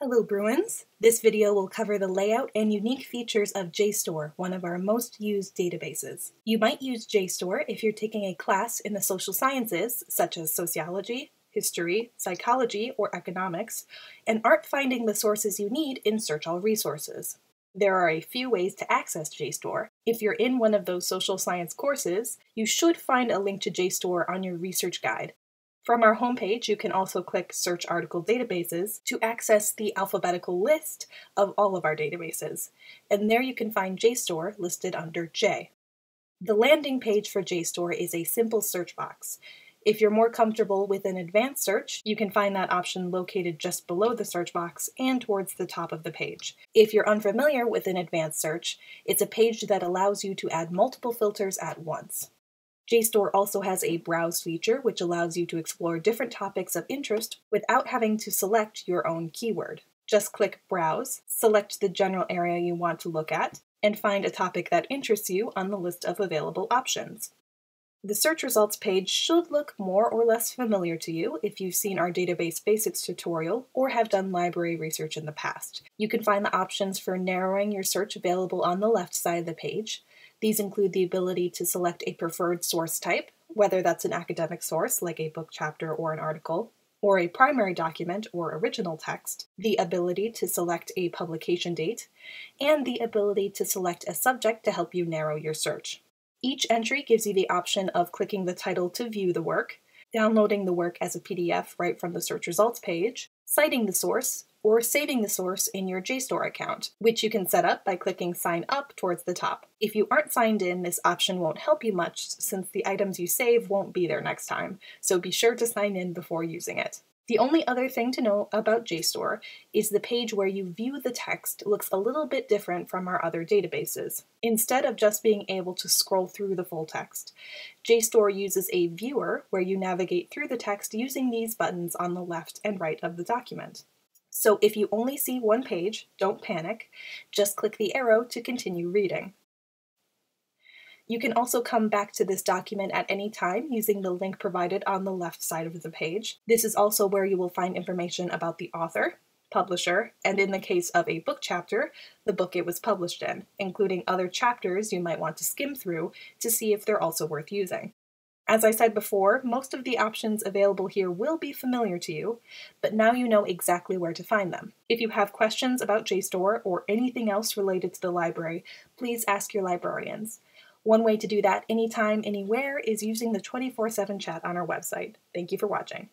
Hello Bruins! This video will cover the layout and unique features of JSTOR, one of our most used databases. You might use JSTOR if you're taking a class in the social sciences, such as sociology, history, psychology, or economics, and aren't finding the sources you need in Search All Resources. There are a few ways to access JSTOR. If you're in one of those social science courses, you should find a link to JSTOR on your research guide, from our homepage, you can also click Search Article Databases to access the alphabetical list of all of our databases, and there you can find JSTOR listed under J. The landing page for JSTOR is a simple search box. If you're more comfortable with an advanced search, you can find that option located just below the search box and towards the top of the page. If you're unfamiliar with an advanced search, it's a page that allows you to add multiple filters at once. JSTOR also has a browse feature which allows you to explore different topics of interest without having to select your own keyword. Just click Browse, select the general area you want to look at, and find a topic that interests you on the list of available options. The search results page should look more or less familiar to you if you've seen our database basics tutorial or have done library research in the past. You can find the options for narrowing your search available on the left side of the page, these include the ability to select a preferred source type, whether that's an academic source like a book chapter or an article, or a primary document or original text, the ability to select a publication date, and the ability to select a subject to help you narrow your search. Each entry gives you the option of clicking the title to view the work, downloading the work as a PDF right from the search results page, citing the source, or saving the source in your JSTOR account, which you can set up by clicking Sign Up towards the top. If you aren't signed in, this option won't help you much since the items you save won't be there next time, so be sure to sign in before using it. The only other thing to know about JSTOR is the page where you view the text looks a little bit different from our other databases. Instead of just being able to scroll through the full text, JSTOR uses a viewer where you navigate through the text using these buttons on the left and right of the document. So if you only see one page, don't panic, just click the arrow to continue reading. You can also come back to this document at any time using the link provided on the left side of the page. This is also where you will find information about the author, publisher, and in the case of a book chapter, the book it was published in, including other chapters you might want to skim through to see if they're also worth using. As I said before, most of the options available here will be familiar to you, but now you know exactly where to find them. If you have questions about JSTOR or anything else related to the library, please ask your librarians. One way to do that anytime, anywhere is using the 24 7 chat on our website. Thank you for watching.